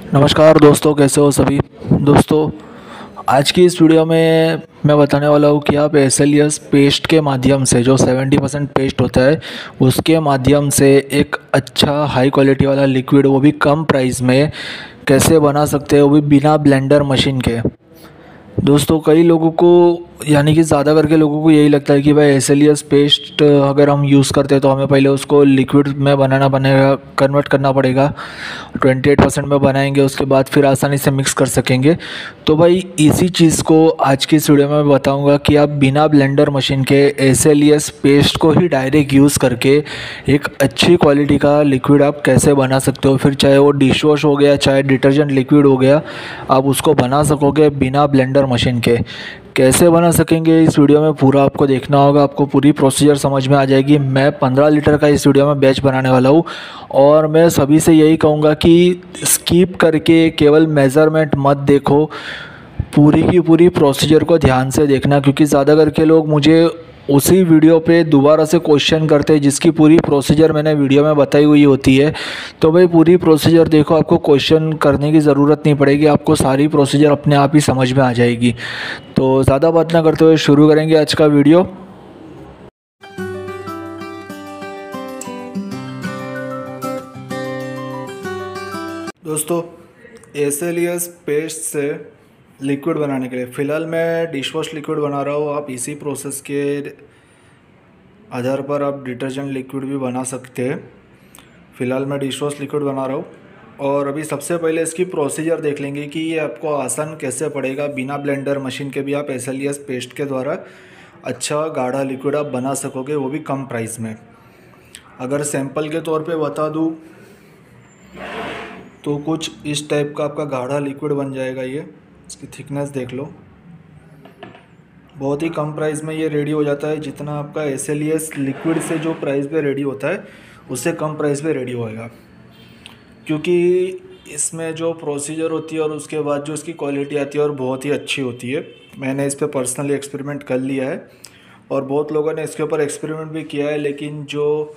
नमस्कार दोस्तों, कैसे हो सभी? दोस्तों, आज की इस वीडियो में मैं बताने वाला हूँ कि आप एस एल पेस्ट के माध्यम से, जो 70 परसेंट पेस्ट होता है, उसके माध्यम से एक अच्छा हाई क्वालिटी वाला लिक्विड वो भी कम प्राइस में कैसे बना सकते हो, वो भी बिना ब्लेंडर मशीन के। दोस्तों, कई लोगों को, यानी कि ज़्यादा करके लोगों को यही लगता है कि भाई एस एल पेस्ट अगर हम यूज़ करते हैं तो हमें पहले उसको लिक्विड में बनाना बनेगा कन्वर्ट करना पड़ेगा। 28 परसेंट में बनाएँगे, उसके बाद फिर आसानी से मिक्स कर सकेंगे। तो भाई, इसी चीज़ को आज की इस वीडियो में मैं बताऊँगा कि आप बिना ब्लेंडर मशीन के एस पेस्ट को ही डायरेक्ट यूज़ करके एक अच्छी क्वालिटी का लिक्विड आप कैसे बना सकते हो। फिर चाहे वो डिश वॉश हो गया, चाहे डिटर्जेंट लिक्विड हो गया, आप उसको बना सकोगे बिना ब्लेंडर मशीन के। कैसे बना सकेंगे इस वीडियो में? पूरा आपको देखना होगा, आपको पूरी प्रोसीजर समझ में आ जाएगी। मैं पंद्रह लीटर का इस वीडियो में बैच बनाने वाला हूँ और मैं सभी से यही कहूँगा कि स्कीप करके केवल मेज़रमेंट मत देखो। पूरी की पूरी प्रोसीजर को ध्यान से देखना, क्योंकि ज़्यादा करके लोग मुझे उसी वीडियो पे दोबारा से क्वेश्चन करते हैं, जिसकी पूरी प्रोसीजर मैंने वीडियो में बताई हुई होती है। तो भाई, पूरी प्रोसीजर देखो, आपको क्वेश्चन करने की ज़रूरत नहीं पड़ेगी, आपको सारी प्रोसीजर अपने आप ही समझ में आ जाएगी। तो ज़्यादा बात ना करते हुए शुरू करेंगे आज का वीडियो। दोस्तों एस एल पेस्ट से लिक्विड बनाने के लिए। फ़िलहाल मैं डिश वॉश लिक्विड बना रहा हूँ। आप इसी प्रोसेस के आधार पर आप डिटर्जेंट लिक्विड भी बना सकते हैं। फ़िलहाल मैं डिश वॉश लिक्विड बना रहा हूँ। और अभी सबसे पहले इसकी प्रोसीजर देख लेंगे कि ये आपको आसान कैसे पड़ेगा। बिना ब्लेंडर मशीन के भी आप एस पेस्ट के द्वारा अच्छा गाढ़ा लिक्विड आप बना सकोगे, वो भी कम प्राइस में। अगर सैंपल के तौर पे बता दूँ तो कुछ इस टाइप का आपका गाढ़ा लिक्विड बन जाएगा ये। इसकी थिकनेस देख लो। बहुत ही कम प्राइस में ये रेडी हो जाता है। जितना आपका एस एल लिक्विड से जो प्राइस पे रेडी होता है, उससे कम प्राइस पे रेडी होएगा। क्योंकि इसमें जो प्रोसीजर होती है और उसके बाद जो इसकी क्वालिटी आती है और बहुत ही अच्छी होती है। मैंने इस पर पर्सनली एक्सपेरिमेंट कर लिया है और बहुत लोगों ने इसके ऊपर एक्सपेरिमेंट भी किया है, लेकिन जो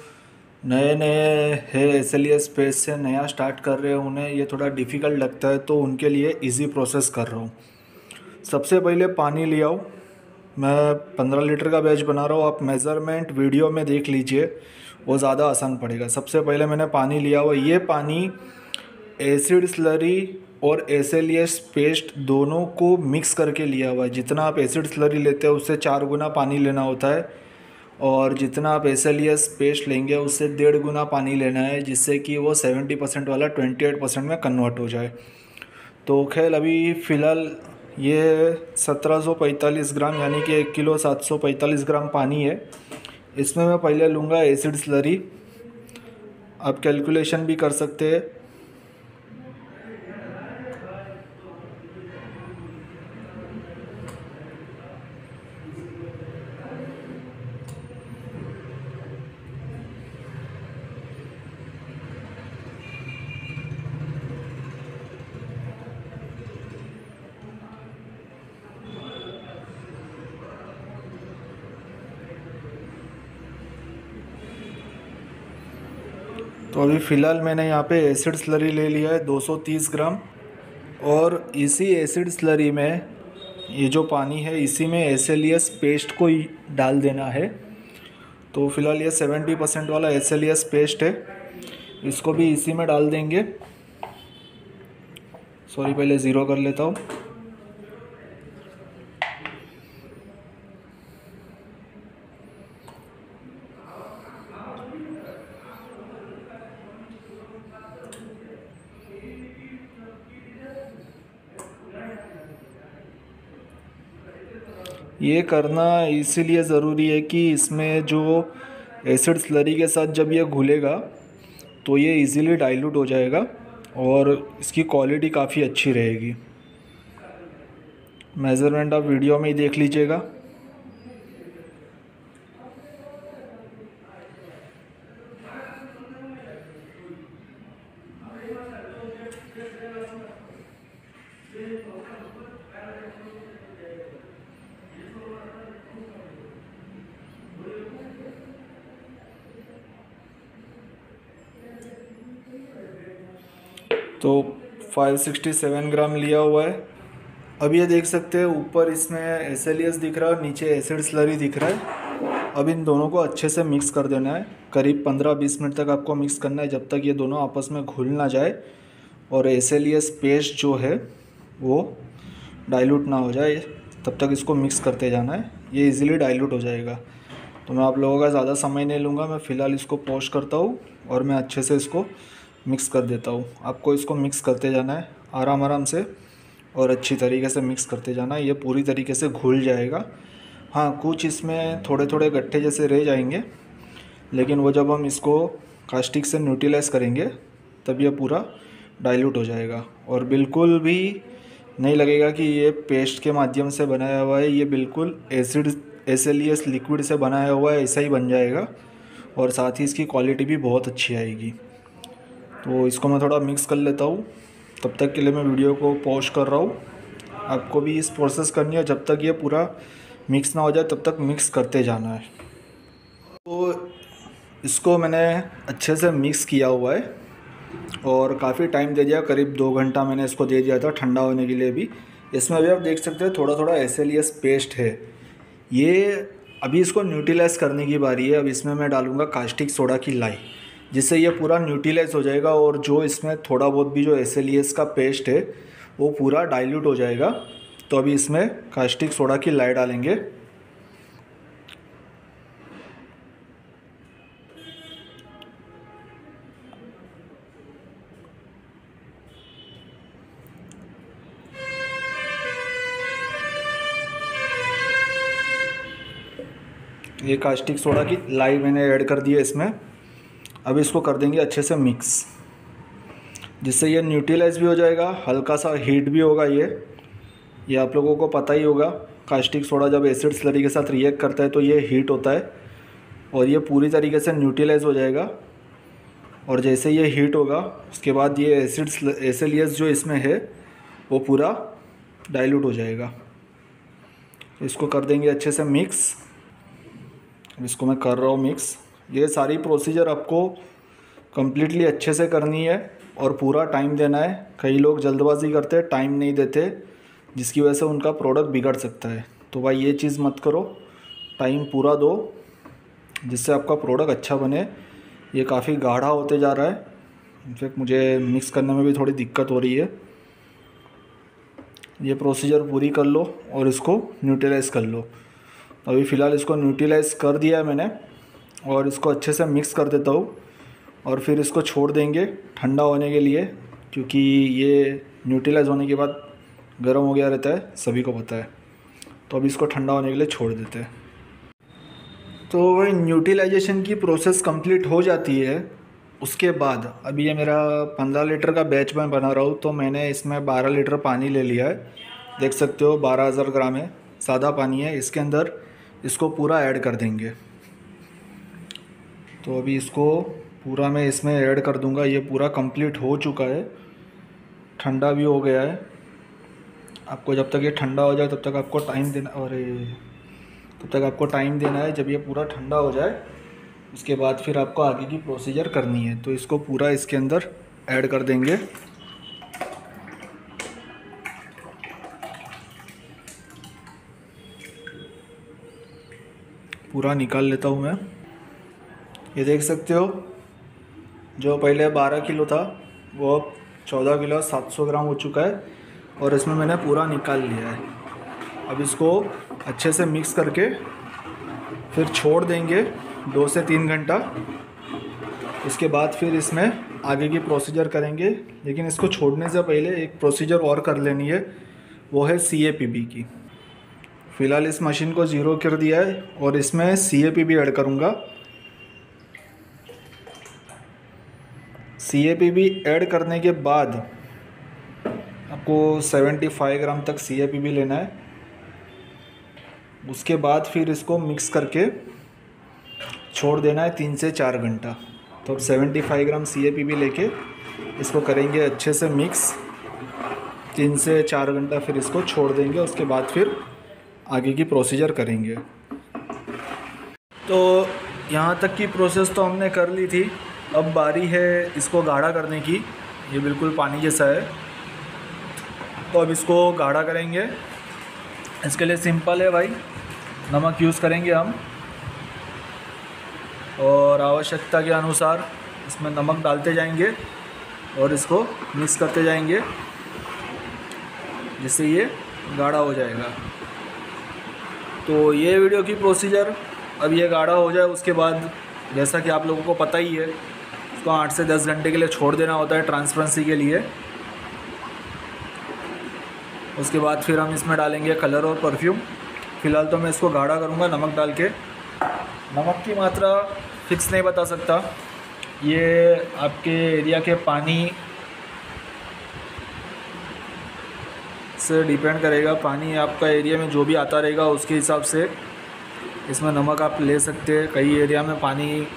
नए नए है एस एल स्पेस से नया स्टार्ट कर रहे हैं उन्हें। ये थोड़ा डिफ़िकल्ट लगता है तो उनके लिए इजी प्रोसेस कर रहा हूँ। सबसे पहले पानी ले आओ। मैं पंद्रह लीटर का बैच बना रहा हूँ। आप मेज़रमेंट वीडियो में देख लीजिए। वो ज़्यादा आसान पड़ेगा। सबसे पहले मैंने पानी लिया हुआ ये पानी एसिड स्लरी और एस एल पेस्ट दोनों को मिक्स करके लिया हुआ है। जितना आप एसिड स्लरी लेते हैं, उससे चार गुना पानी लेना होता है। और जितना आप एस एल पेस्ट लेंगे, उससे डेढ़ गुना पानी लेना है, जिससे कि वो सेवेंटी परसेंट वाला ट्वेंटी एट परसेंट में कन्वर्ट हो जाए। तो खैर, अभी फ़िलहाल ये सत्रह सौ पैंतालीस ग्राम, यानी कि एक किलो सात सौ पैंतालीस ग्राम पानी है। इसमें मैं पहले लूँगा एसिड स्लरी आप कैलकुलेशन भी कर सकते हैं। तो अभी फ़िलहाल मैंने यहाँ पे एसिड स्लरी ले लिया है 230 ग्राम। और इसी एसिड स्लरी में ये जो पानी है, इसी में एसएलएस पेस्ट को डाल देना है। तो फ़िलहाल ये 70 परसेंट वाला एसएलएस पेस्ट है, इसको भी इसी में डाल देंगे। सॉरी, पहले ज़ीरो कर लेता हूँ। ये करना इसीलिए ज़रूरी है कि इसमें जो एसिड स्लरी के साथ जब ये घुलेगा तो ये इजीली डाइल्यूट हो जाएगा और इसकी क्वालिटी काफ़ी अच्छी रहेगी। मेज़रमेंट आप वीडियो में ही देख लीजिएगा। तो 567 ग्राम लिया हुआ है। अब ये देख सकते हैं, ऊपर इसमें एस दिख रहा है नीचे एसिड स्लरी दिख रहा है। अब इन दोनों को अच्छे से मिक्स कर देना है। करीब 15-20 मिनट तक आपको मिक्स करना है, जब तक ये दोनों आपस में घुल ना जाए और एस पेस्ट जो है, वो डाइल्यूट ना हो जाए। तब तक इसको मिक्स करते जाना है। ये इजीली डाइल्यूट हो जाएगा। तो मैं आप लोगों का ज़्यादा समय नहीं लूँगा, मैं फ़िलहाल इसको पोस्ट करता हूँ और मैं अच्छे से इसको मिक्स कर देता हूँ। आपको इसको मिक्स करते जाना है, आराम आराम से और अच्छी तरीके से मिक्स करते जाना ये पूरी तरीके से घुल जाएगा। हाँ कुछ इसमें थोड़े थोड़े गट्ठे जैसे रह जाएँगे, लेकिन वो जब हम इसको कास्टिक से न्यूट्रलाइज़ करेंगे, तब ये पूरा डाइल्यूट हो जाएगा। और बिल्कुल भी नहीं लगेगा कि ये पेस्ट के माध्यम से बनाया हुआ है। ये बिल्कुल एसिड एस लिक्विड से बनाया हुआ है, ऐसा ही बन जाएगा। और साथ ही इसकी क्वालिटी भी बहुत अच्छी आएगी। तो इसको मैं थोड़ा मिक्स कर लेता हूँ। तब तक के लिए मैं वीडियो को पॉज कर रहा हूँ। आपको भी इस प्रोसेस करनी है जब तक ये पूरा मिक्स ना हो जाए, तब तक मिक्स करते जाना है। तो इसको मैंने अच्छे से मिक्स किया हुआ है और काफ़ी टाइम दे दिया। करीब दो घंटा मैंने इसको दे दिया था ठंडा होने के लिए भी। इसमें अभी आप देख सकते हैं थोड़ा थोड़ा एस एल पेस्ट है। ये अभी इसको न्यूट्रलाइज़ करने की बारी है। अब इसमें मैं डालूँगा कास्टिक सोडा की लाई। जिससे ये पूरा न्यूट्रलाइज हो जाएगा और जो इसमें थोड़ा बहुत भी जो एस का पेस्ट है, वो पूरा डाइल्यूट हो जाएगा। तो अभी इसमें कास्टिक सोडा की लाई डालेंगे। ये कास्टिक सोडा की लाई मैंने ऐड कर दी है इसमें। अब इसको कर देंगे अच्छे से मिक्स जिससे ये न्यूट्रलाइज भी हो जाएगा, हल्का सा हीट भी होगा ये। ये आप लोगों को पता ही होगा कास्टिक सोडा जब एसिड स्लरी के साथ रिएक्ट करता है तो ये हीट होता है और ये पूरी तरीके से न्यूट्रलाइज हो जाएगा। और जैसे ये हीट होगा, उसके बाद ये एसिड एसिलियस जो इसमें है, वो पूरा डाइल्यूट हो जाएगा। इसको कर देंगे अच्छे से मिक्स इसको मैं कर रहा हूँ मिक्स ये सारी प्रोसीजर आपको कम्प्लीटली अच्छे से करनी है और पूरा टाइम देना है। कई लोग जल्दबाजी करते हैं टाइम नहीं देते, जिसकी वजह से उनका प्रोडक्ट बिगड़ सकता है। तो भाई ये चीज़ मत करो। टाइम पूरा दो, जिससे आपका प्रोडक्ट अच्छा बने। ये काफ़ी गाढ़ा होते जा रहा है। इनफैक्ट मुझे मिक्स करने में भी थोड़ी दिक्कत हो रही है। ये प्रोसीजर पूरी कर लो और इसको न्यूट्रलाइज़ कर लो। अभी फ़िलहाल इसको न्यूट्रलाइज़ कर दिया है मैंने। और इसको अच्छे से मिक्स कर देता हूँ और फिर इसको छोड़ देंगे ठंडा होने के लिए, क्योंकि ये न्यूट्रलाइज होने के बाद गर्म हो गया रहता है, सभी को पता है। तो अब इसको ठंडा होने के लिए छोड़ देते हैं। तो वही न्यूट्रलाइजेशन की प्रोसेस कंप्लीट हो जाती है। उसके बाद अभी ये मेरा पंद्रह लीटर का बैच मैं बना रहा हूँ तो मैंने इसमें बारह लीटर पानी ले लिया है। देख सकते हो बारह हज़ार ग्राम है, सादा पानी है। इसके अंदर इसको पूरा ऐड कर देंगे। तो अभी इसको पूरा मैं इसमें ऐड कर दूँगा। ये पूरा कंप्लीट हो चुका है। ठंडा भी हो गया है। आपको जब तक ये ठंडा हो जाए, तब तक आपको टाइम देना और तब तक आपको टाइम देना है। जब ये पूरा ठंडा हो जाए, उसके बाद फिर आपको आगे की प्रोसीजर करनी है। तो इसको पूरा इसके अंदर ऐड कर देंगे। पूरा निकाल लेता हूँ मैं। ये देख सकते हो, जो पहले 12 किलो था, वो अब चौदह किलो 700 ग्राम हो चुका है और इसमें मैंने पूरा निकाल लिया है। अब इसको अच्छे से मिक्स करके फिर छोड़ देंगे दो से तीन घंटा। उसके बाद फिर इसमें आगे की प्रोसीजर करेंगे, लेकिन इसको छोड़ने से पहले एक प्रोसीजर और कर लेनी है, वो है सीएपीबी की। फ़िलहाल इस मशीन को ज़ीरो कर दिया है और इसमें सी ए पी भी ऐड करूँगा। सी ए पी भी ऐड करने के बाद आपको 75 ग्राम तक सी ए पी भी लेना है। उसके बाद फिर इसको मिक्स करके छोड़ देना है तीन से चार घंटा। तो अब 75 ग्राम सी ए पी भी लेके इसको करेंगे अच्छे से मिक्स तीन से चार घंटा फिर इसको छोड़ देंगे, उसके बाद फिर आगे की प्रोसीजर करेंगे। तो यहाँ तक की प्रोसेस तो हमने कर ली थी। अब बारी है इसको गाढ़ा करने की। ये बिल्कुल पानी जैसा है। तो अब इसको गाढ़ा करेंगे। इसके लिए सिंपल है भाई। नमक यूज़ करेंगे हम। और आवश्यकता के अनुसार इसमें नमक डालते जाएँगे और इसको मिक्स करते जाएँगे, जिससे ये गाढ़ा हो जाएगा। तो ये वीडियो की प्रोसीजर अब ये गाढ़ा हो जाए, उसके बाद जैसा कि आप लोगों को पता ही है उसको आठ से दस घंटे के लिए छोड़ देना होता है ट्रांसपेरेंसी के लिए। उसके बाद फिर हम इसमें डालेंगे कलर और परफ्यूम फ़िलहाल तो मैं इसको गाढ़ा करूँगा नमक डाल के। नमक की मात्रा फिक्स नहीं बता सकता। ये आपके एरिया के पानी से डिपेंड करेगा। पानी आपका एरिया में जो भी आता रहेगा उसके हिसाब से। इसमें नमक आप ले सकते हैं। कई एरिया में पानी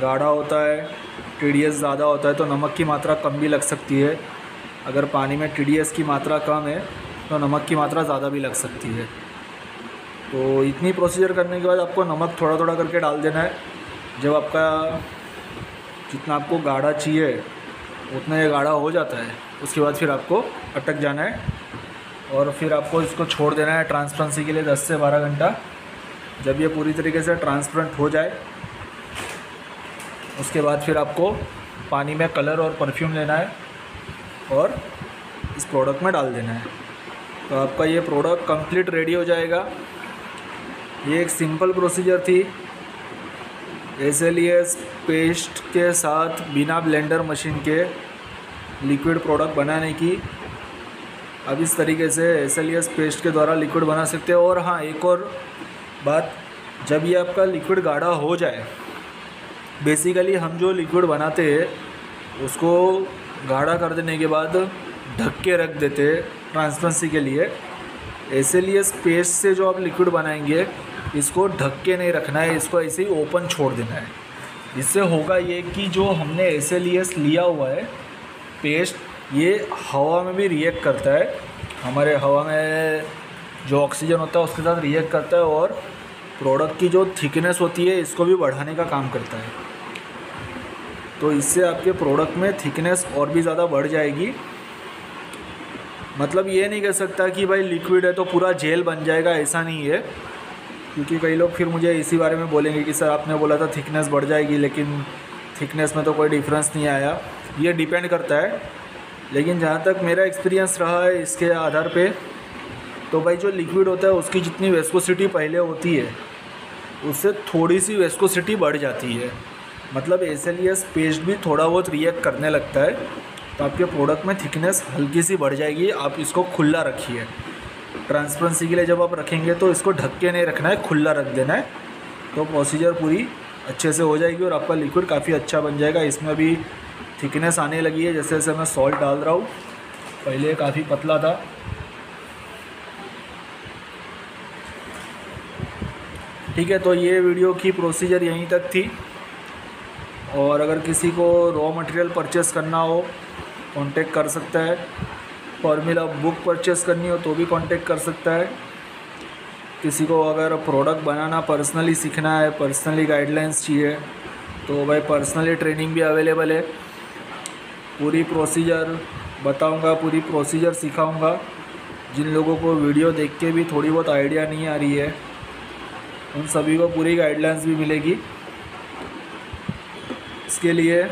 गाढ़ा होता है। TDS ज़्यादा होता है तो नमक की मात्रा कम भी लग सकती है। अगर पानी में TDS की मात्रा कम है तो नमक की मात्रा ज़्यादा भी लग सकती है। तो इतनी प्रोसीजर करने के बाद आपको नमक थोड़ा थोड़ा करके डाल देना है। जब आपका जितना आपको गाढ़ा चाहिए, उतना ये गाढ़ा हो जाता है। उसके बाद फिर आपको अटक जाना है और फिर आपको इसको छोड़ देना है ट्रांसपेरेंसी के लिए 10 से 12 घंटा। जब ये पूरी तरीके से ट्रांसपेरेंट हो जाए उसके बाद फिर आपको पानी में कलर और परफ्यूम लेना है और इस प्रोडक्ट में डाल देना है। तो आपका ये प्रोडक्ट कंप्लीट रेडी हो जाएगा। ये एक सिंपल प्रोसीजर थी। एस पेस्ट के साथ बिना ब्लेंडर मशीन के लिक्विड प्रोडक्ट बनाने की। अब इस तरीके से एस पेस्ट के द्वारा लिक्विड बना सकते हैं। और हाँ एक और बात, जब ये आपका लिक्विड गाढ़ा हो जाए बेसिकली हम जो लिक्विड बनाते हैं, उसको गाढ़ा कर देने के बाद ढक के रख देते ट्रांसपेरेंसी के लिए। ऐसे लिए पेस्ट से जो आप लिक्विड बनाएँगे, इसको ढक के नहीं रखना है, इसको ऐसे ही ओपन छोड़ देना है। इससे होगा ये कि जो हमने ऐसे लिए लिया हुआ है पेस्ट ये हवा में भी रिएक्ट करता है। हमारे हवा में जो ऑक्सीजन होता है, उसके साथ रिएक्ट करता है और प्रोडक्ट की जो थिकनेस होती है, इसको भी बढ़ाने का काम करता है। तो इससे आपके प्रोडक्ट में थिकनेस और भी ज़्यादा बढ़ जाएगी। मतलब ये नहीं कह सकता कि भाई लिक्विड है तो पूरा जेल बन जाएगा, ऐसा नहीं है। क्योंकि कई लोग फिर मुझे इसी बारे में बोलेंगे कि सर आपने बोला था थिकनेस बढ़ जाएगी, लेकिन थिकनेस में तो कोई डिफरेंस नहीं आया। ये डिपेंड करता है। लेकिन जहाँ तक मेरा एक्सपीरियंस रहा है इसके आधार पे तो भाई जो लिक्विड होता है उसकी जितनी वेस्कोसिटी पहले होती है, उससे थोड़ी सी वेस्कोसिटी बढ़ जाती है। मतलब एस पेस्ट भी थोड़ा बहुत रिएक्ट करने लगता है तो आपके प्रोडक्ट में थिकनेस हल्की सी बढ़ जाएगी, आप इसको खुला रखिए। ट्रांसपेरेंसी के लिए जब आप रखेंगे तो इसको ढक के नहीं रखना है, खुला रख देना है तो प्रोसीजर पूरी अच्छे से हो जाएगी और आपका लिक्विड काफ़ी अच्छा बन जाएगा। इसमें अभी थिकनेस आने लगी है, जैसे जैसे मैं सॉल्ट डाल रहा हूँ, पहले काफ़ी पतला था। ठीक है तो ये वीडियो की प्रोसीजर यहीं तक थी। और अगर किसी को रॉ मटेरियल परचेस करना हो कांटेक्ट कर सकता है। फॉर्मूला बुक परचेस करनी हो तो भी कांटेक्ट कर सकता है। किसी को अगर प्रोडक्ट बनाना पर्सनली सीखना है पर्सनली गाइडलाइंस चाहिए तो भाई पर्सनली ट्रेनिंग भी अवेलेबल है। पूरी प्रोसीजर बताऊँगा, पूरी प्रोसीजर सिखाऊँगा। जिन लोगों को वीडियो देख के भी थोड़ी बहुत आइडिया नहीं आ रही है, उन सभी को पूरी गाइडलाइंस भी मिलेगी। इसके लिए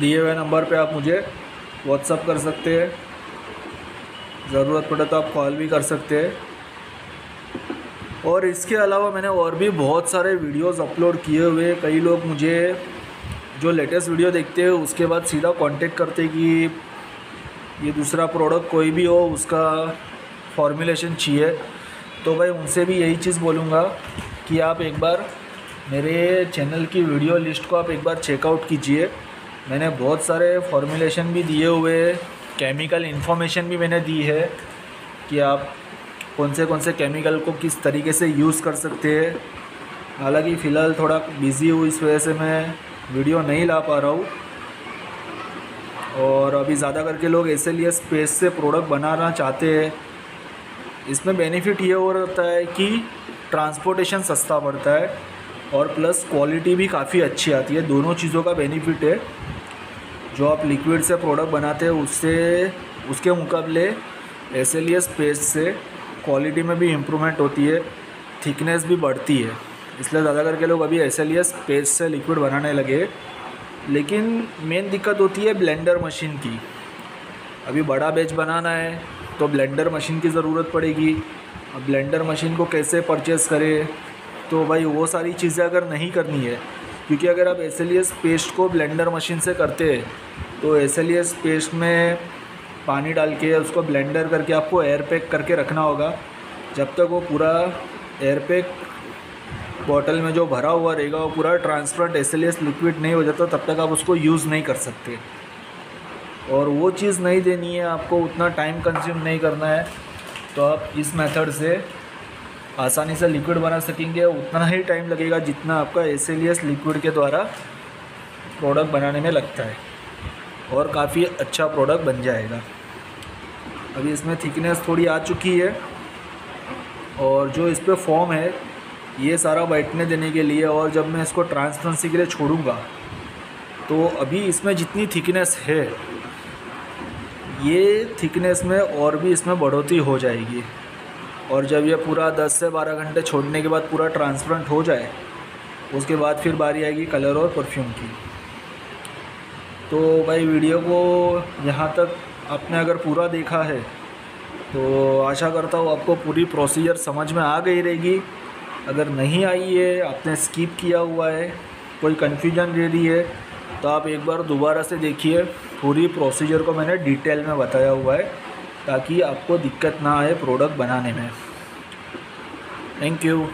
दिए हुए नंबर पे आप मुझे व्हाट्सअप कर सकते हैं। ज़रूरत पड़े तो आप कॉल भी कर सकते हैं। और इसके अलावा मैंने और भी बहुत सारे वीडियोस अपलोड किए हुए कई लोग मुझे जो लेटेस्ट वीडियो देखते हैं, उसके बाद सीधा कांटेक्ट करते कि ये दूसरा प्रोडक्ट कोई भी हो, उसका फॉर्मुलेशन चाहिए। तो भाई उनसे भी यही चीज़ बोलूँगा कि आप एक बार मेरे चैनल की वीडियो लिस्ट को आप एक बार चेकआउट कीजिए। मैंने बहुत सारे फॉर्मुलेशन भी दिए हुए केमिकल इन्फॉर्मेशन भी मैंने दी है कि आप कौन से कौन से केमिकल को किस तरीके से यूज़ कर सकते हैं। हालाँकि फ़िलहाल थोड़ा बिज़ी हूँ, इस वजह से मैं वीडियो नहीं ला पा रहा हूँ। और अभी ज़्यादा करके लोग ऐसे लिए स्पेस से प्रोडक्ट बनाना चाहते हैं। इसमें बेनिफिट ये हो रहता है कि ट्रांसपोर्टेशन सस्ता पड़ता है। और प्लस क्वालिटी भी काफ़ी अच्छी आती है। दोनों चीज़ों का बेनिफिट है। जो आप लिक्विड से प्रोडक्ट बनाते हैं, उससे, उसके मुकाबले एस एल पेस्ट से क्वालिटी में भी इम्प्रूवमेंट होती है। थिकनेस भी बढ़ती है। इसलिए ज़्यादा करके लोग अभी एस एल पेस्ट से लिक्विड बनाने लगे लेकिन मेन दिक्कत होती है ब्लेंडर मशीन की। अभी बड़ा बैच बनाना है तो ब्लेंडर मशीन की ज़रूरत पड़ेगी। अब ब्लेंडर मशीन को कैसे परचेस करें? तो भाई वो सारी चीज़ें अगर नहीं करनी है, क्योंकि अगर आप एस एल पेस्ट को ब्लेंडर मशीन से करते हैं तो एस एल पेस्ट में पानी डाल के उसको ब्लेंडर करके आपको एयर पैक करके रखना होगा। जब तक वो पूरा एयर पैक बॉटल में जो भरा हुआ रहेगा, वो पूरा ट्रांसपेरेंट एस लिक्विड नहीं हो जाता, तब तक आप उसको यूज़ नहीं कर सकते। और वो चीज़ नहीं देनी है, आपको उतना टाइम कंज्यूम नहीं करना है तो आप इस मेथड से आसानी से लिक्विड बना सकेंगे, उतना ही टाइम लगेगा जितना आपका एस लिक्विड के द्वारा प्रोडक्ट बनाने में लगता है। और काफ़ी अच्छा प्रोडक्ट बन जाएगा। अभी इसमें थिकनेस थोड़ी आ चुकी है। और जो इस पर फॉर्म है, ये सारा बैठने देने के लिए और जब मैं इसको ट्रांसपेरेंसी के लिए छोड़ूँगा तो अभी इसमें जितनी थिकनेस है, ये थिकनेस में और भी इसमें बढ़ोतरी हो जाएगी। और जब ये पूरा 10 से 12 घंटे छोड़ने के बाद पूरा ट्रांसपेरेंट हो जाए, उसके बाद फिर बारी आएगी कलर और परफ्यूम की। तो भाई वीडियो को यहाँ तक आपने अगर पूरा देखा है तो आशा करता हूँ आपको पूरी प्रोसीजर समझ में आ गई रहेगी। अगर नहीं आई है, आपने स्किप किया हुआ है, कोई कन्फ्यूज़न दे रही है तो आप एक बार दोबारा से देखिए। पूरी प्रोसीजर को मैंने डिटेल में बताया हुआ है। ताकि आपको दिक्कत ना आए प्रोडक्ट बनाने में। Thank you